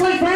Wrestling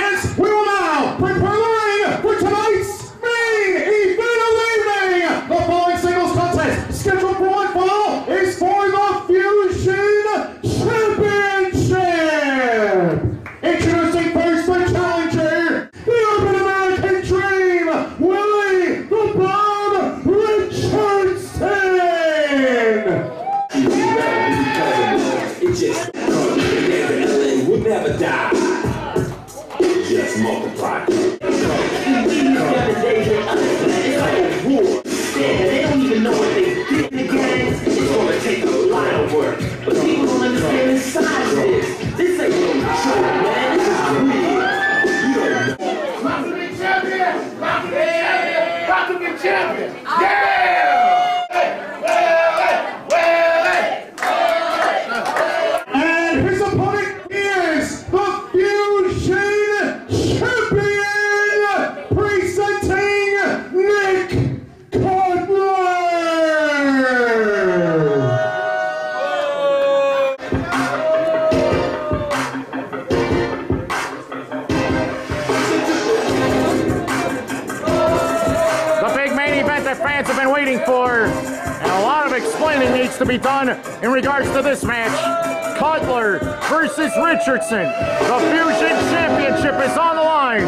needs to be done in regards to this match. Cutler versus Richardson. The Fusion Championship is on the line.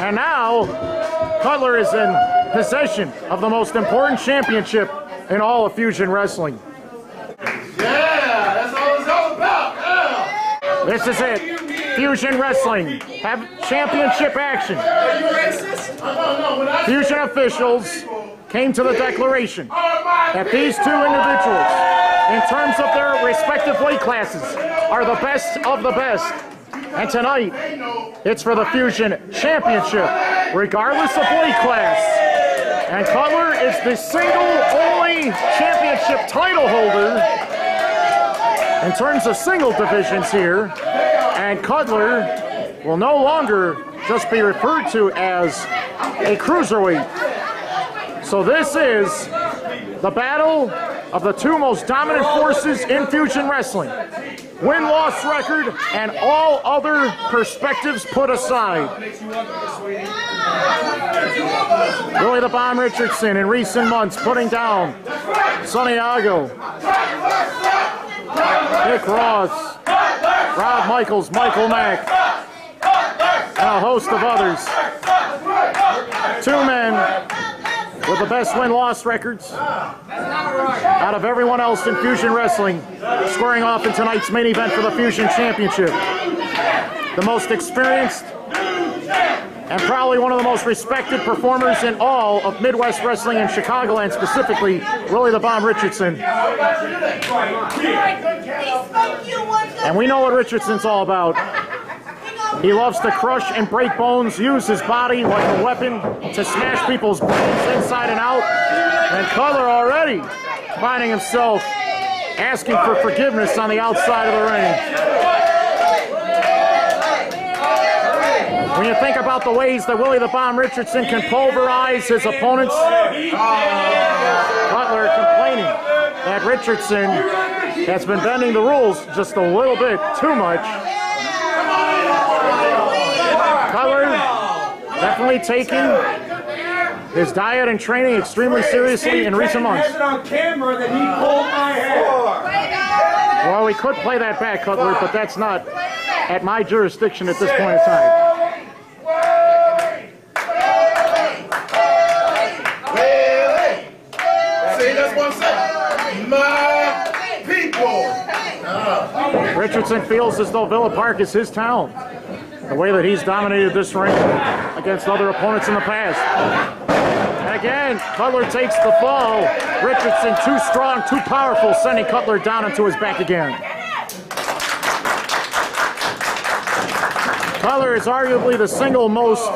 And now, Cutler is in possession of the most important championship in all of Fusion Wrestling. Yeah, that's all it's all about. Yeah. This is it. Fusion Wrestling. Have championship action. Are you racist? No, no, when I Fusion officials came to the declaration that these two individuals, in terms of their respective weight classes, are the best of the best. And tonight, it's for the Fusion Championship, regardless of weight class. And Cutler is the single only championship title holder in terms of single divisions here. And Cutler will no longer just be referred to as a cruiserweight. So this is the battle of the two most dominant forces in fusion wrestling. Win-loss record and all other perspectives put aside. Willie the Bomb Richardson in recent months putting down Sonny-Ago, Nick Ross, Rob Michaels, Michael Mack, and a host of others. Two men with the best win-loss records out of everyone else in Fusion Wrestling, squaring off in tonight's main event for the Fusion Championship. The most experienced and probably one of the most respected performers in all of Midwest wrestling and Chicagoland specifically, Willie the Bomb Richardson. And we know what Richardson's all about. He loves to crush and break bones, use his body like a weapon to smash people's brains inside and out. And Cutler already finding himself asking for forgiveness on the outside of the ring. When you think about the ways that Willie the Bomb Richardson can pulverize his opponents, Cutler complaining that Richardson has been bending the rules just a little bit too much. Cutler definitely taking his diet and training extremely seriously in recent months. on camera that he pulled my hair. Well, we could play that back, Cutler, but that's not at my jurisdiction at this point in time. See, that's what I'm. My people. Richardson feels as though Villa Park is his town. The way that he's dominated this ring against other opponents in the past. And again, Cutler takes the fall. Richardson too strong, too powerful, sending Cutler down into his back again. Cutler is arguably the single most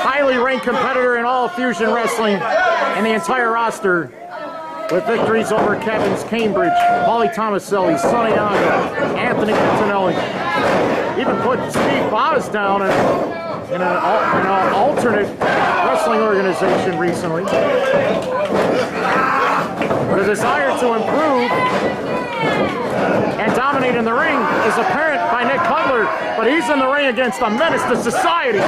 highly ranked competitor in all Fusion Wrestling and the entire roster with victories over Kevin's Cambridge, Paulie Tomaselli, Sonny Ago, Anthony Cantinelli. Even put Steve Boz down in, in, an, in an alternate wrestling organization recently. The desire to improve and dominate in the ring is apparent by Nick Cutler, but he's in the ring against a menace to society.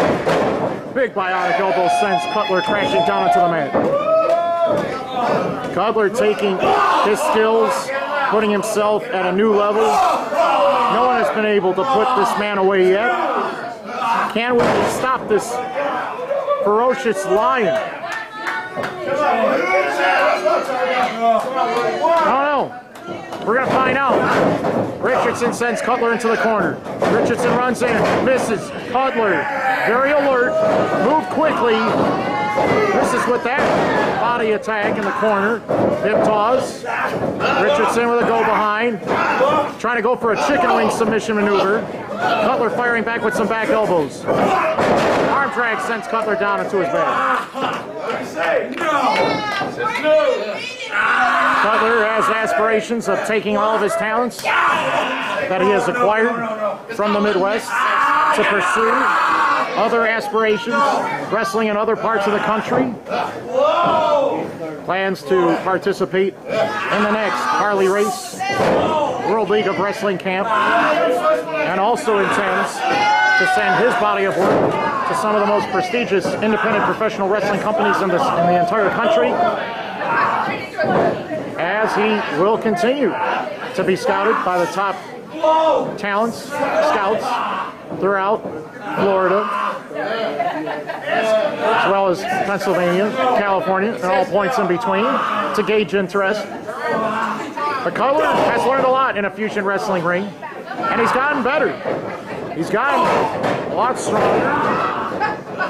Big bionic elbow sends Cutler crashing down into the mat. Cutler taking his skills, putting himself at a new level. Been able to put this man away yet. Can we stop this ferocious lion? I don't know. We're gonna find out. Richardson sends Cutler into the corner. Richardson runs in, misses. Cutler, very alert, move quickly. Misses with that body attack in the corner. Hip toss. Richardson with a go behind. Trying to go for a chicken wing submission maneuver. Cutler firing back with some back elbows. Arm drag sends Cutler down into his back. Cutler has aspirations of taking all of his talents that he has acquired from the Midwest to pursue other aspirations, wrestling in other parts of the country. Plans to participate in the next Harley Race World League of Wrestling camp, and also intends to send his body of work to some of the most prestigious independent professional wrestling companies in, this, in the entire country as he will continue to be scouted by the top talents, scouts throughout Florida, as well as Pennsylvania, California, and all points in between to gauge interest. But Cutler has learned a lot in a fusion wrestling ring, and he's gotten better. He's gotten a lot stronger,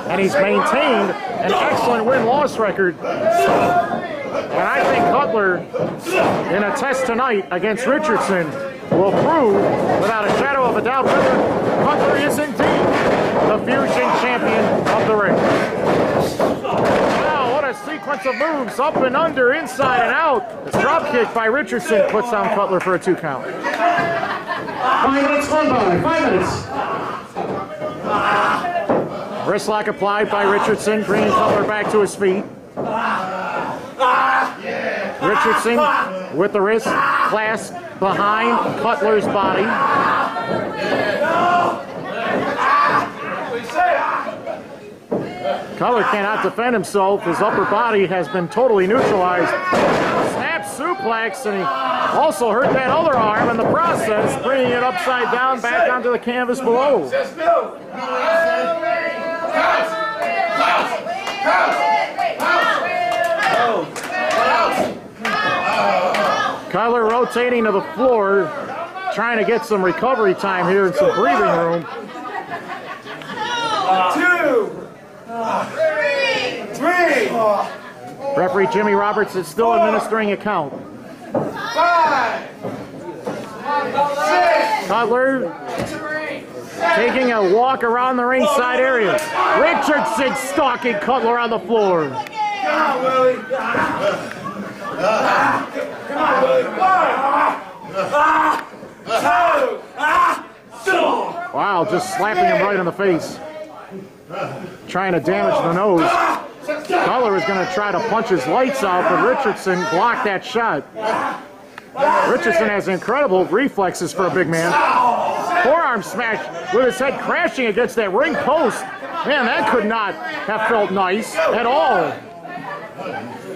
and he's maintained an excellent win-loss record. And I think Cutler, in a test tonight against Richardson, will prove without a shadow of a doubt whether Cutler is indeed the fusion champion of the ring. Wow, what sequence of moves, up and under, inside and out. This drop kick by Richardson puts down Cutler for a two count. Five minutes gone by. Five minutes. Wrist lock applied by Richardson, bringing Cutler back to his feet. Richardson with the wrist clasped behind Cutler's body. Cutler cannot defend himself. His upper body has been totally neutralized. Snap suplex, and he also hurt that other arm in the process, bringing it upside down back onto the canvas below. Cutler rotating to the floor, trying to get some recovery time here and some breathing room. Two. Three. Three. Referee Jimmy Roberts is still administering a count. Five. Six. Cutler taking a walk around the ringside area. Richardson stalking Cutler on the floor. Come on, Willie. Come on, Willie. One. Two. Wow, just slapping him right in the face. Trying to damage the nose. Cutler is going to try to punch his lights out, but Richardson blocked that shot. Richardson has incredible reflexes for a big man. Forearm smash with his head crashing against that ring post. Man, that could not have felt nice at all.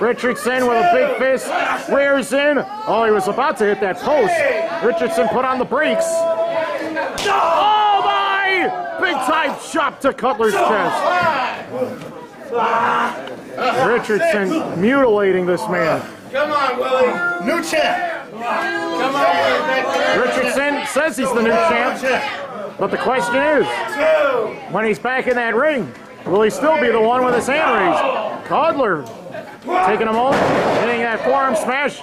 Richardson with a big fist rears in. Oh, he was about to hit that post. Richardson put on the brakes. Time chop to Cutler's chest. Richardson mutilating this man. Come on, Willie. New champ. Come on, Willie. Richardson says he's the new champ, but the question is, when he's back in that ring, will he still be the one with his hand raised? Cutler taking him over, hitting that forearm smash,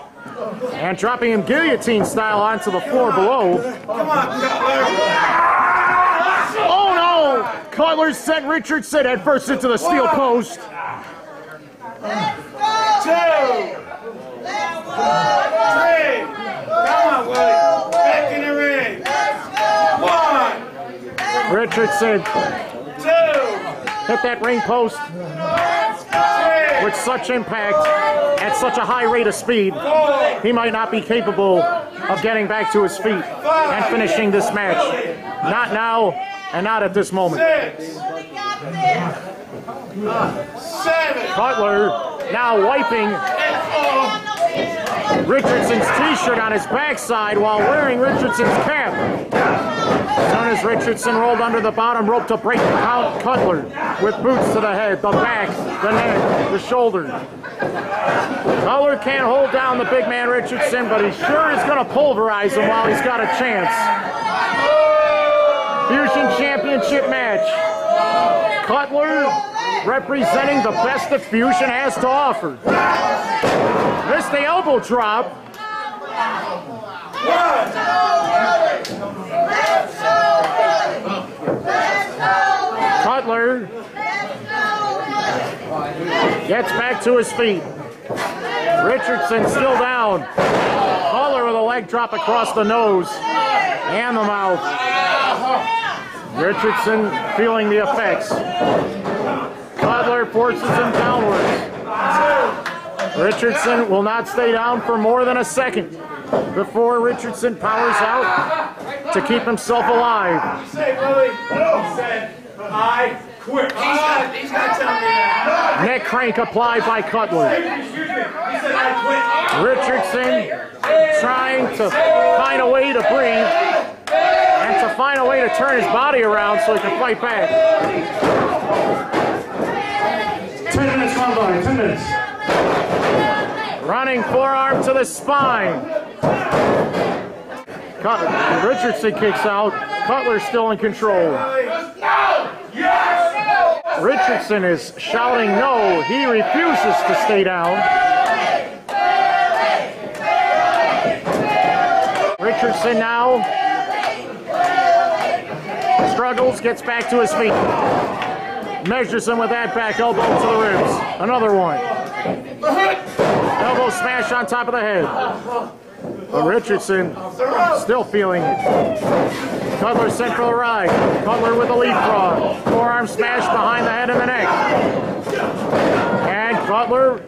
and dropping him guillotine style onto the floor below. Come on, Cutler. Cutler sent Richardson at first into the steel post. Two. Three. Come on, Willie. Back in the ring. One. Richardson Two. hit that ring post with such impact at such a high rate of speed. He might not be capable of getting back to his feet and finishing this match. Not now and not at this moment. Six. Seven. Cutler now wiping Richardson's t-shirt on his backside while wearing Richardson's cap. As soon as Richardson rolled under the bottom rope to break the count, Cutler with boots to the head, the back, the neck, the shoulder. Cutler can't hold down the big man Richardson, but he sure is going to pulverize him while he's got a chance. Fusion Championship match. Cutler representing the best that Fusion has to offer. Missed the elbow drop. Cutler gets back to his feet. Richardson still down. Cutler with a leg drop across the nose and the mouth. Richardson feeling the effects. Cutler forces him downwards. Richardson will not stay down for more than a second before Richardson powers out to keep himself alive. I quit. Neck crank applied by Cutler. Richardson trying to find a way to breathe to find a way to turn his body around so he can fight back. Ten minutes gone by. Ten minutes. Running forearm to the spine. Cutler, Richardson kicks out. Cutler still in control. Richardson is shouting no. He refuses to stay down. Richardson now struggles, gets back to his feet. Measures him with that back elbow to the ribs. Another one. Elbow smash on top of the head. But Richardson still feeling it. Cutler sent for the ride. Cutler with a leapfrog. Forearm smash behind the head and the neck. And Cutler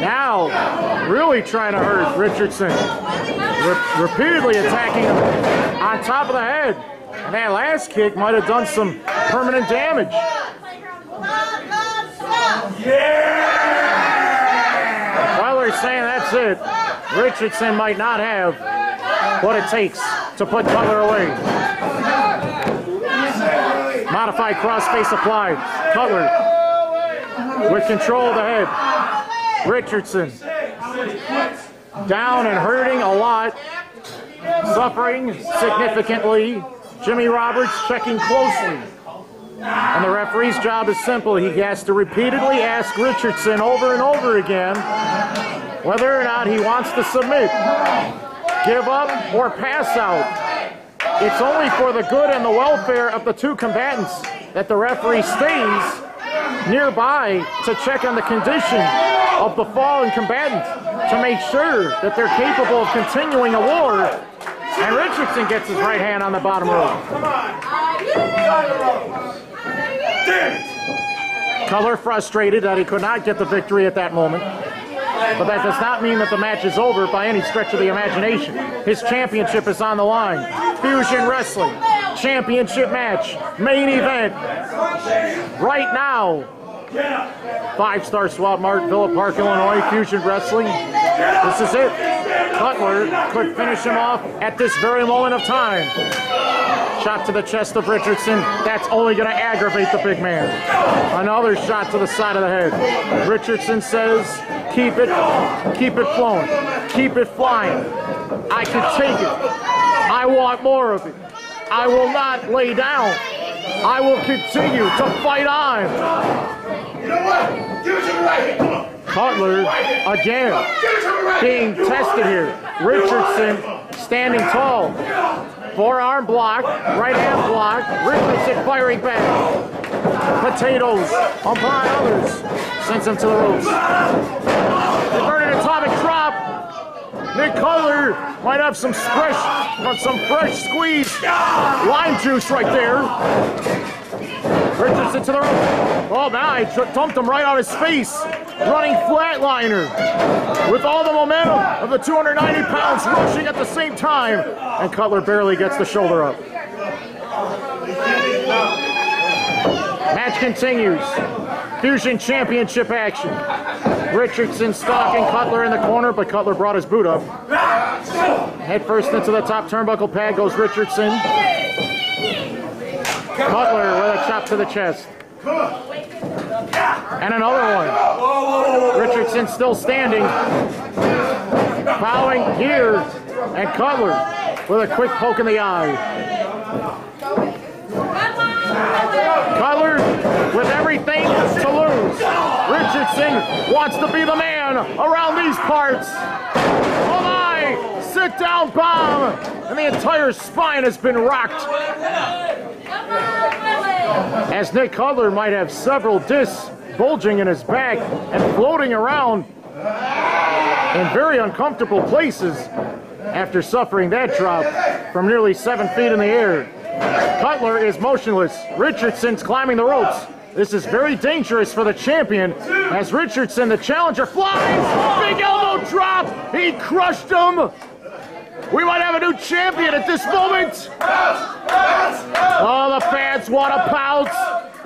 now really trying to hurt Richardson. Re- repeatedly attacking him on top of the head. That last kick might have done some permanent damage. While we're saying that's it. Richardson might not have what it takes to put Cutler away. Modified cross face applied. Cutler with control of the head. Richardson down and hurting a lot, suffering significantly. Jimmy Roberts checking closely. And the referee's job is simple. He has to repeatedly ask Richardson over and over again whether or not he wants to submit, give up, or pass out. It's only for the good and the welfare of the two combatants that the referee stays nearby to check on the condition of the fallen combatant to make sure that they're capable of continuing a war. And Richardson gets his right hand on the bottom rope. Cutler frustrated that he could not get the victory at that moment. But that does not mean that the match is over by any stretch of the imagination. His championship is on the line. Fusion Wrestling Championship match, main event. Right now, five-star SWAT Mart, Villa Park, Illinois, Fusion Wrestling. This is it. Cutler could finish him off at this very moment of time. Shot to the chest of Richardson. That's only going to aggravate the big man. Another shot to the side of the head. Richardson says, keep it, keep it flowing. Keep it flying. I can take it. I want more of it. I will not lay down. I will continue to fight on. You know what? Give it to me right here. Come on. Cutler again being tested here. Richardson standing tall. Forearm block, right hand block. Richardson firing back. Potatoes upon others. Sends him to the ropes. Inverted atomic drop. Nick Cutler might have some fresh, some fresh squeeze. lime juice right there. Richardson to the rope. Oh, my, dumped him right on his face. Running flatliner with all the momentum of the 290 pounds rushing at the same time. And Cutler barely gets the shoulder up. Match continues. Fusion Championship action. Richardson stalking Cutler in the corner, but Cutler brought his boot up. Head first into the top turnbuckle pad goes Richardson. Cutler with a chop to the chest. And another one. Richardson still standing. Bowing here. And Cutler with a quick poke in the eye. Cutler with everything to lose. Richardson wants to be the man around these parts. Oh my! Sit down bomb! And the entire spine has been rocked. As Nick Cutler might have several discs bulging in his back and floating around in very uncomfortable places after suffering that drop from nearly seven feet in the air. Cutler is motionless. Richardson's climbing the ropes. This is very dangerous for the champion as Richardson, the challenger, flies. Big elbow drop. He crushed him. We might have a new champion at this moment. The fans want to pounce.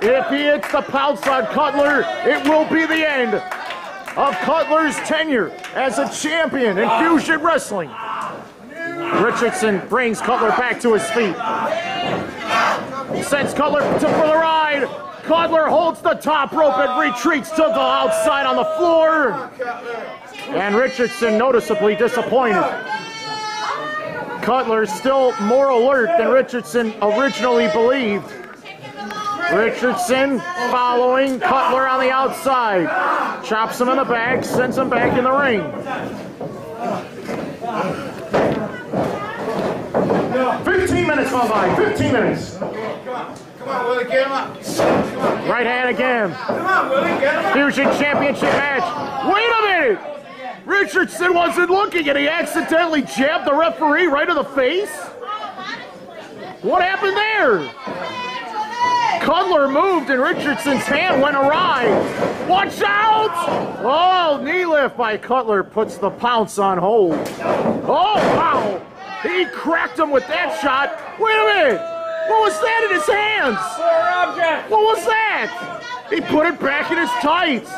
If he hits the pounce on Cutler, it will be the end of Cutler's tenure as a champion in Fusion Wrestling. Richardson brings Cutler back to his feet. Sends Cutler to, for the ride. Cutler holds the top rope and retreats to the outside on the floor. And Richardson noticeably disappointed. Cutler is still more alert than Richardson originally believed. Richardson following Cutler on the outside. Chops him in the back, sends him back in the ring. 15 minutes gone by. 15 minutes. Come on, Willie, get him up. Right hand again. Come on, Willie, get him up. Fusion Championship match. Wait a minute! Richardson wasn't looking and he accidentally jabbed the referee right in the face? What happened there? Cutler moved and Richardson's hand went awry. Watch out! Oh, knee lift by Cutler puts the pounce on hold. Oh, wow! He cracked him with that shot. Wait a minute! What was that in his hands? What was that? He put it back in his tights.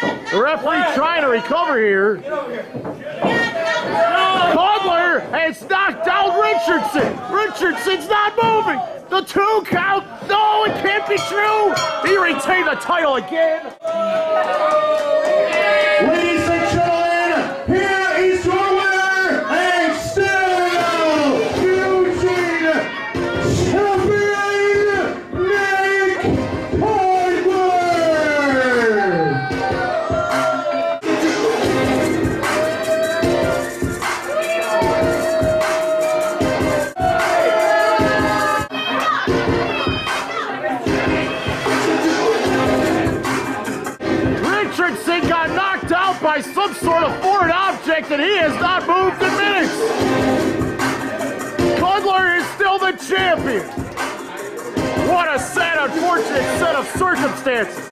The referee trying to recover here. Cutler has knocked out Richardson. Richardson's not moving. The two count. No, it can't be true. He retained the title again. He has not moved in minutes. Cutler is still the champion. What a sad, unfortunate set of circumstances.